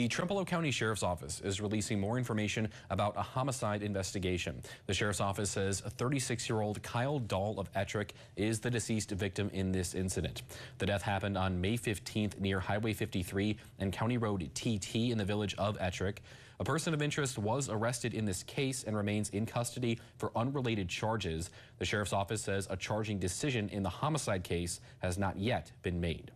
The Trempealeau County Sheriff's Office is releasing more information about a homicide investigation. The Sheriff's Office says 36-year-old Kyle Dahl of Ettrick is the deceased victim in this incident. The death happened on May 15th near Highway 53 and County Road TT in the village of Ettrick. A person of interest was arrested in this case and remains in custody for unrelated charges. The Sheriff's Office says a charging decision in the homicide case has not yet been made.